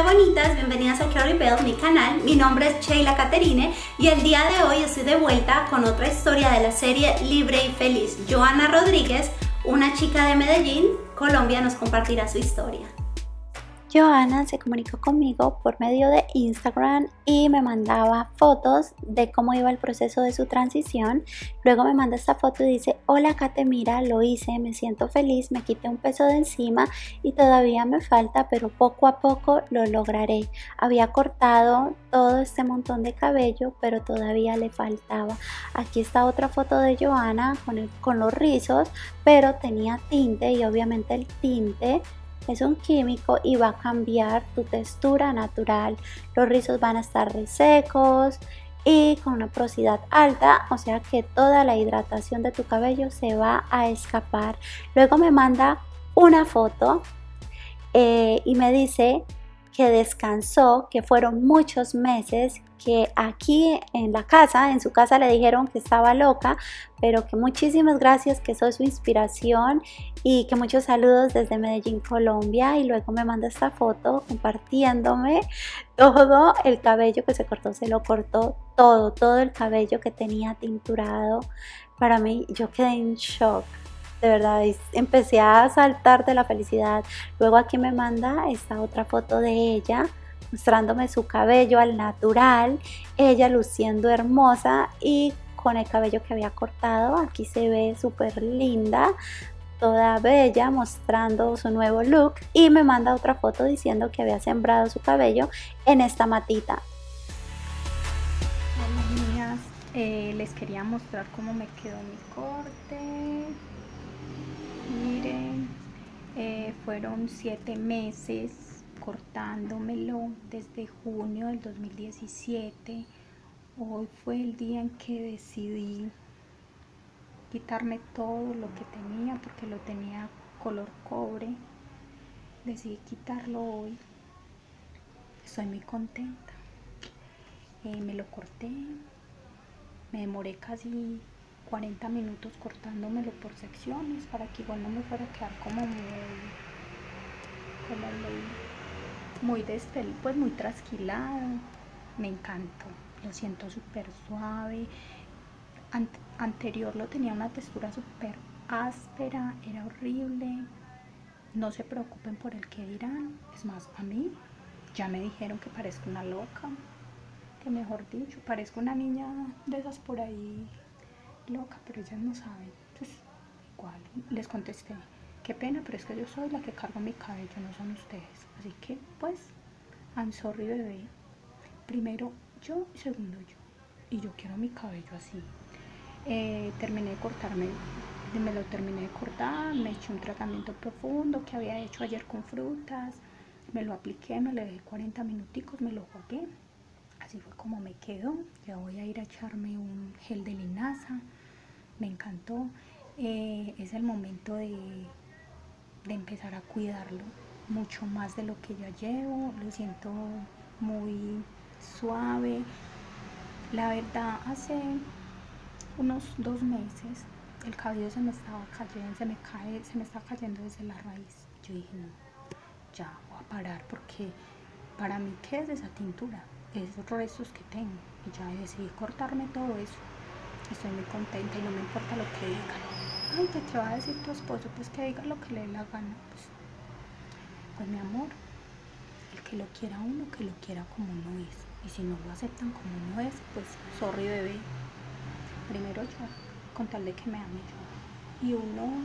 Hola bonitas, bienvenidas a Carrie Bell, mi canal. Mi nombre es Sheila Caterine y el día de hoy estoy de vuelta con otra historia de la serie Libre y Feliz. Joana Rodríguez, una chica de Medellín, Colombia, nos compartirá su historia. Joana se comunicó conmigo por medio de Instagram y me mandaba fotos de cómo iba el proceso de su transición. Luego me manda esta foto y dice, hola Kate, mira, lo hice, me siento feliz, me quité un peso de encima y todavía me falta, pero poco a poco lo lograré. Había cortado todo este montón de cabello, pero todavía le faltaba. Aquí está otra foto de Joana con, con los rizos, pero tenía tinte y obviamente el tinte es un químico y va a cambiar tu textura natural. Los rizos van a estar resecos y con una porosidad alta, o sea que toda la hidratación de tu cabello se va a escapar. Luego me manda una foto eh, y me dice que descansó, que fueron muchos meses, que aquí en la casa, en su casa le dijeron que estaba loca, pero que muchísimas gracias, que soy su inspiración y que muchos saludos desde Medellín, Colombia. Y luego me manda esta foto compartiéndome todo el cabello que se cortó, se lo cortó todo, todo el cabello que tenía tinturado. Para mí, yo quedé en shock de verdad empecé a saltar de la felicidad. Luego aquí me manda esta otra foto de ella mostrándome su cabello al natural, ella luciendo hermosa y con el cabello que había cortado. Aquí se ve súper linda, toda bella, mostrando su nuevo look y me manda otra foto diciendo que había sembrado su cabello en esta matita. Hola niñas, eh, les quería mostrar cómo me quedó mi corte. Miren, eh, fueron siete meses cortándomelo desde junio del 2017. Hoy fue el día en que decidí quitarme todo lo que tenía porque lo tenía color cobre. Decidí quitarlo hoy. Estoy muy contenta. Eh, me lo corté. Me demoré casi 40 minutos cortándomelo por secciones para que igual no me fuera a quedar como muy, como muy, muy pues muy trasquilado. Me encantó, lo siento súper suave. anterior lo tenía una textura súper áspera, era horrible. No se preocupen por el que dirán. Es más, a mí ya me dijeron que parezco una loca. Que mejor dicho, parezco una niña de esas por ahí loca, pero ellas no saben. Entonces, igual, les contesté, qué pena, pero es que yo soy la que cargo mi cabello, no son ustedes. Así que, pues, I'm sorry, bebé. Primero yo, segundo yo. Y yo quiero mi cabello así. Eh, terminé de cortarme, me lo terminé de cortar, me eché un tratamiento profundo que había hecho ayer con frutas, me lo apliqué, me le dejé 40 minuticos, me lo jugué. Así fue como me quedó. Ya voy a ir a echarme un gel de linaza me encantó. Eh, es el momento de, de empezar a cuidarlo mucho más de lo que ya llevo. Lo siento muy suave. La verdad, hace unos dos meses el cabello se me estaba cayendo, se me cae, se me está cayendo desde la raíz. Yo dije, no, ya voy a parar porque para mí, ¿qué es esa tintura? Esos restos que tengo. Y ya decidí cortarme todo eso estoy muy contenta y no me importa lo que digan. Ay, ¿qué va a decir tu esposo? Pues que diga lo que le dé la gana. Pues, pues mi amor, el que lo quiera uno, que lo quiera como no es. Y si no lo aceptan como no es, pues sorry bebé. Primero yo, con tal de que me ame yo. Y uno,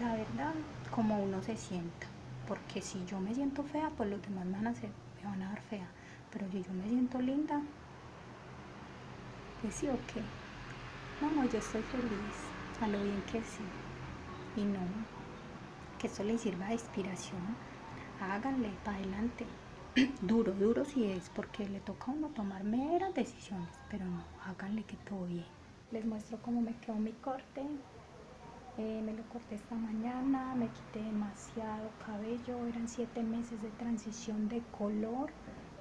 la verdad, como uno se sienta. Porque si yo me siento fea, pues los demás me van a, hacer, me van a dar fea. Pero si yo me siento linda, pues sí o qué. No, yo estoy feliz, a lo bien que sí. Y no, que eso les sirva de inspiración. Háganle para adelante. duro, duro sí es, porque le toca a uno tomar meras decisiones, pero no, háganle que todo bien. Les muestro cómo me quedó mi corte. Eh, me lo corté esta mañana, me quité demasiado cabello, eran siete meses de transición de color,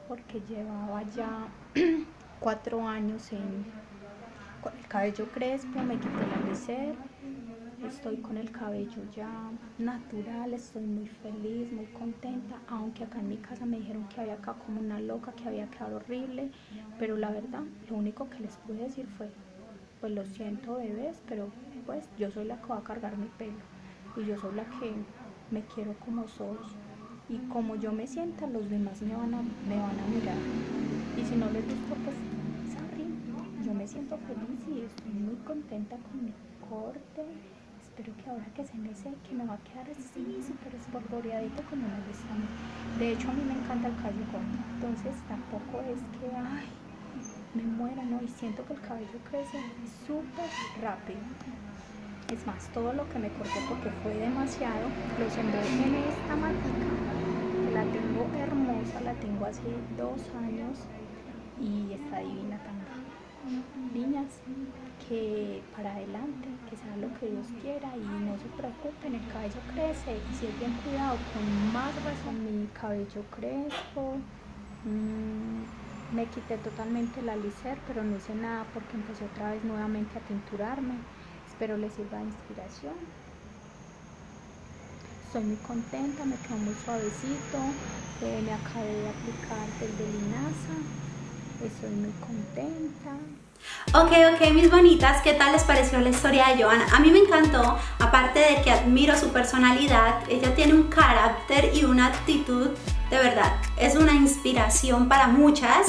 porque llevaba ya cuatro años en con el cabello crespo, me quité la reserva estoy con el cabello ya natural, estoy muy feliz, muy contenta, aunque acá en mi casa me dijeron que había acá como una loca, que había quedado horrible, pero la verdad, lo único que les pude decir fue, pues lo siento bebés, pero pues yo soy la que va a cargar mi pelo y yo soy la que me quiero como soy y como yo me sienta los demás me van a, me van a mirar y si no les gusta pues yo me siento feliz y estoy muy contenta con mi corte espero que ahora que se me seque me va a quedar así súper esporboreadito como me gusta a mí de hecho a mí me encanta el cabello corto entonces tampoco es que ay me muera no y siento que el cabello crece súper rápido es más, todo lo que me corté porque fue demasiado, lo sembré en esta matica. La tengo hermosa, la tengo hace dos años y está divina también. Niñas, que para adelante, que sea lo que Dios quiera y no se preocupen, el cabello crece si es bien cuidado, con más razón mi cabello crespo. Mm, me quité totalmente la licer, pero no hice nada porque empecé otra vez nuevamente a tinturarme Espero les sirva de inspiración. Estoy muy contenta, me quedó muy suavecito. Eh, me acabé de aplicar el de linaza. Estoy muy contenta. Ok, ok, mis bonitas, ¿qué tal les pareció la historia de Joana? A mí me encantó, aparte de que admiro su personalidad, ella tiene un carácter y una actitud, de verdad, es una inspiración para muchas.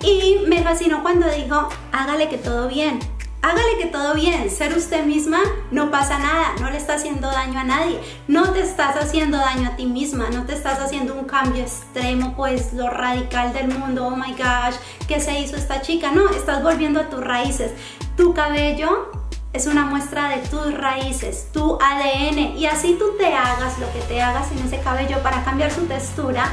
Y me fascinó cuando dijo, hágale que todo bien, Hágale que todo bien, ser usted misma no pasa nada, no le está haciendo daño a nadie, no te estás haciendo daño a ti misma, no te estás haciendo un cambio extremo, pues lo radical del mundo, oh my gosh, ¿qué se hizo esta chica? No, estás volviendo a tus raíces. Tu cabello es una muestra de tus raíces, tu ADN y así tú te hagas lo que te hagas en ese cabello para cambiar su textura,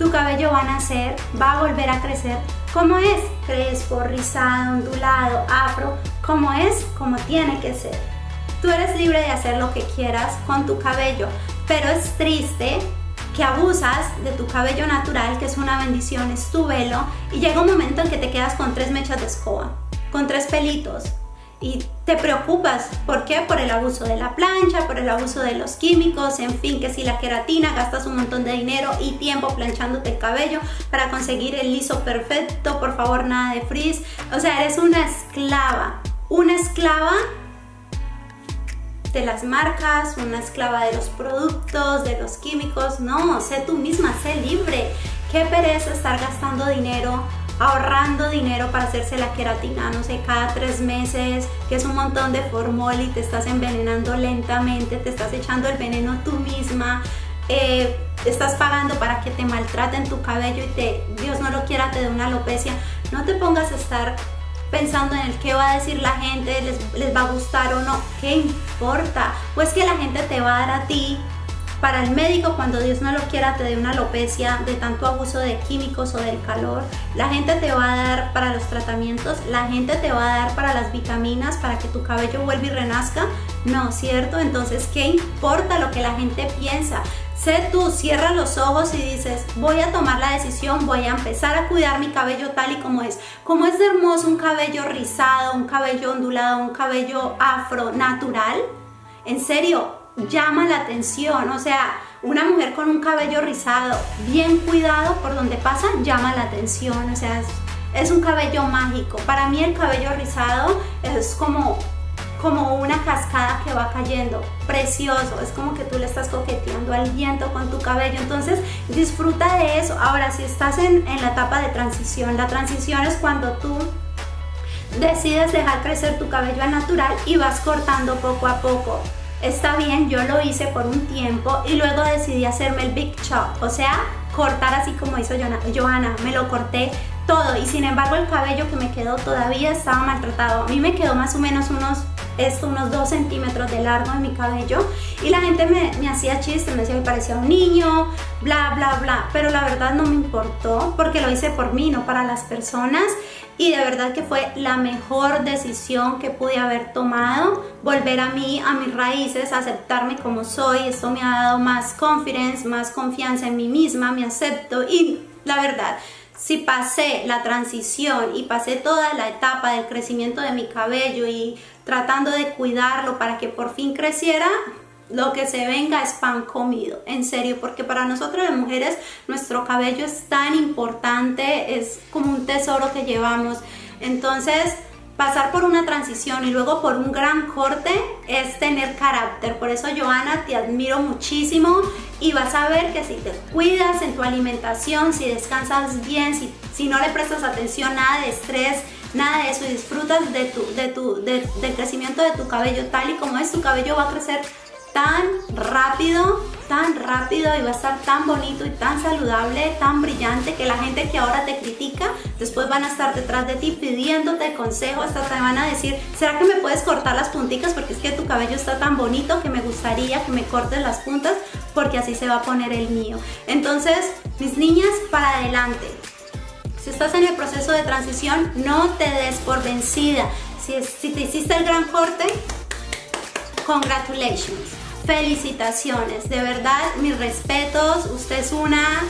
tu cabello va a nacer, va a volver a crecer como es, crespo, rizado, ondulado, afro, como es, como tiene que ser. Tú eres libre de hacer lo que quieras con tu cabello, pero es triste que abusas de tu cabello natural, que es una bendición, es tu velo, y llega un momento en que te quedas con tres mechas de escoba, con tres pelitos, y te preocupas. ¿Por qué? Por el abuso de la plancha, por el abuso de los químicos, en fin, que si la queratina gastas un montón de dinero y tiempo planchándote el cabello para conseguir el liso perfecto, por favor nada de frizz. O sea, eres una esclava, una esclava de las marcas, una esclava de los productos, de los químicos. No, sé tú misma, sé libre. Qué pereza estar gastando dinero ahorrando dinero para hacerse la queratina, no sé, cada tres meses, que es un montón de formol y te estás envenenando lentamente, te estás echando el veneno tú misma, eh, estás pagando para que te maltraten tu cabello y te, Dios no lo quiera, te dé una alopecia. No te pongas a estar pensando en el qué va a decir la gente, les, les va a gustar o no, ¿qué importa? Pues que la gente te va a dar a ti para el médico, cuando Dios no lo quiera, te dé una alopecia de tanto abuso de químicos o del calor. La gente te va a dar para los tratamientos, la gente te va a dar para las vitaminas, para que tu cabello vuelva y renazca. No, ¿cierto? Entonces, ¿qué importa lo que la gente piensa? Sé tú, cierra los ojos y dices, voy a tomar la decisión, voy a empezar a cuidar mi cabello tal y como es. Como es hermoso un cabello rizado, un cabello ondulado, un cabello afro natural. En serio, llama la atención, o sea, una mujer con un cabello rizado, bien cuidado por donde pasa, llama la atención, o sea, es, un cabello mágico. Para mí el cabello rizado es como, como una cascada que va cayendo, precioso, es como que tú le estás coqueteando al viento con tu cabello, entonces disfruta de eso. Ahora, si estás en, en la etapa de transición, la transición es cuando tú decides dejar crecer tu cabello al natural y vas cortando poco a poco está bien, yo lo hice por un tiempo y luego decidí hacerme el big chop, o sea, cortar así como hizo Johanna, me lo corté todo y sin embargo el cabello que me quedó todavía estaba maltratado. A mí me quedó más o menos unos, esto, unos 2 centímetros de largo en mi cabello y la gente me, me hacía chistes, me decía que parecía un niño, bla, bla, bla, pero la verdad no me importó porque lo hice por mí, no para las personas y de verdad que fue la mejor decisión que pude haber tomado, volver a mí, a mis raíces, aceptarme como soy, esto me ha dado más confidence, más confianza en mí misma, me acepto. Y la verdad, si pasé la transición y pasé toda la etapa del crecimiento de mi cabello y tratando de cuidarlo para que por fin creciera, lo que se venga es pan comido, en serio, porque para nosotros las mujeres nuestro cabello es tan importante, es como un tesoro que llevamos. Entonces, pasar por una transición y luego por un gran corte es tener carácter. Por eso, Joana, te admiro muchísimo y vas a ver que si te cuidas en tu alimentación, si descansas bien, si, si no le prestas atención, nada de estrés, nada de eso y disfrutas de tu, de tu, del crecimiento de tu cabello tal y como es, tu cabello va a crecer tan rápido, tan rápido y va a estar tan bonito y tan saludable, tan brillante que la gente que ahora te critica, después van a estar detrás de ti pidiéndote consejo, hasta te van a decir, ¿será que me puedes cortar las punticas? Porque es que tu cabello está tan bonito que me gustaría que me cortes las puntas porque así se va a poner el mío. Entonces, mis niñas, para adelante. Si estás en el proceso de transición, no te des por vencida. Si, si te hiciste el gran corte, congratulations felicitaciones, de verdad, mis respetos, usted es una,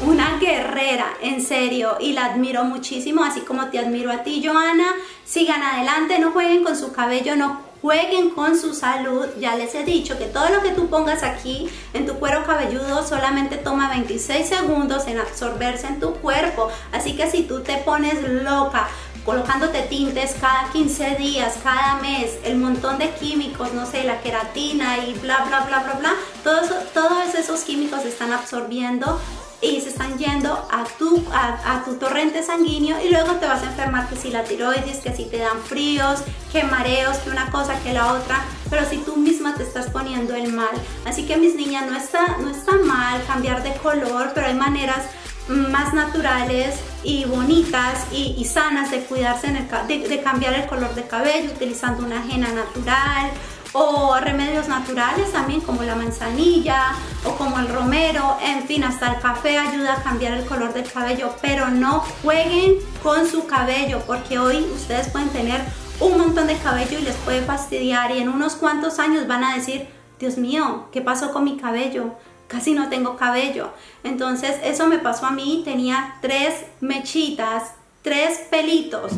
una guerrera, en serio, y la admiro muchísimo, así como te admiro a ti, Joana. Sigan adelante, no jueguen con su cabello, no jueguen con su salud. Ya les he dicho que todo lo que tú pongas aquí en tu cuero cabelludo solamente toma 26 segundos en absorberse en tu cuerpo. Así que si tú te pones loca colocándote tintes cada 15 días, cada mes, el montón de químicos, no sé, la queratina y bla, bla, bla, bla, bla, todos, todos esos químicos se están absorbiendo y se están yendo a tu, a, tu torrente sanguíneo y luego te vas a enfermar que si la tiroides, que si te dan fríos, que mareos, que una cosa, que la otra, pero si tú misma te estás poniendo el mal. Así que mis niñas, no está, no está mal cambiar de color, pero hay maneras más naturales y bonitas y, sanas de cuidarse, en el, de, cambiar el color de cabello utilizando una ajena natural o remedios naturales también como la manzanilla o como el romero, en fin, hasta el café ayuda a cambiar el color del cabello, pero no jueguen con su cabello porque hoy ustedes pueden tener un montón de cabello y les puede fastidiar y en unos cuantos años van a decir, Dios mío, ¿qué pasó con mi cabello? Casi no tengo cabello. Entonces eso me pasó a mí, tenía tres mechitas, tres pelitos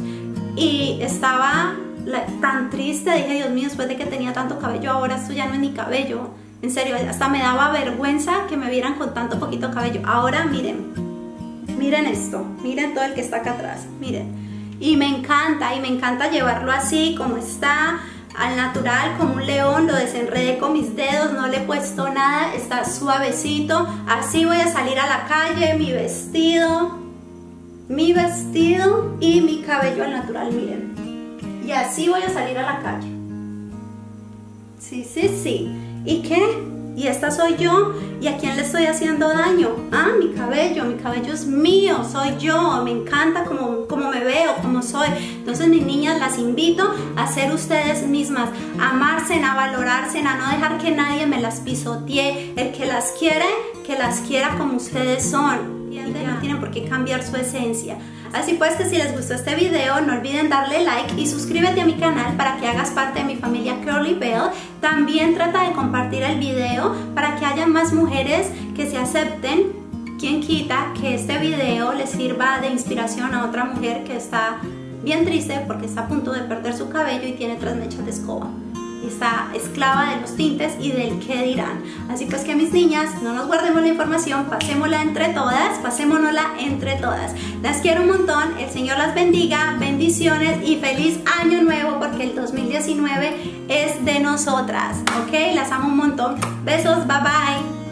y estaba tan triste, dije, Dios mío, después de que tenía tanto cabello, ahora esto ya no es ni cabello. En serio, hasta me daba vergüenza que me vieran con tanto poquito cabello. Ahora miren, miren esto, miren todo el que está acá atrás, miren. Y me encanta, y me encanta llevarlo así como está al natural como un león, lo desenredé con mis dedos, no le he puesto nada, está suavecito. Así voy a salir a la calle, mi vestido, mi vestido y mi cabello al natural, miren. Y así voy a salir a la calle. Sí, sí, sí. ¿Y qué? Y esta soy yo y a quién le estoy haciendo daño. Ah, mi cabello, mi cabello es mío, soy yo, me encanta como, como me veo, como soy. Entonces mis niñas las invito a ser ustedes mismas, a amarse, a valorarse, a no dejar que nadie me las pisotee. El que las quiere, que las quiera como ustedes son. Y no tienen por qué cambiar su esencia. Así pues que si les gustó este video no olviden darle like y suscríbete a mi canal para que hagas parte de mi familia Curly Bell. También trata de compartir el video para que haya más mujeres que se acepten. Quien quita que este video les sirva de inspiración a otra mujer que está bien triste porque está a punto de perder su cabello y tiene tres mechas de escoba está esclava de los tintes y del qué dirán. Así pues que mis niñas, no nos guardemos la información, pasémosla entre todas, pasémonosla entre todas. Las quiero un montón, el Señor las bendiga, bendiciones y feliz año nuevo porque el 2019 es de nosotras, ¿ok? Las amo un montón. Besos, bye bye.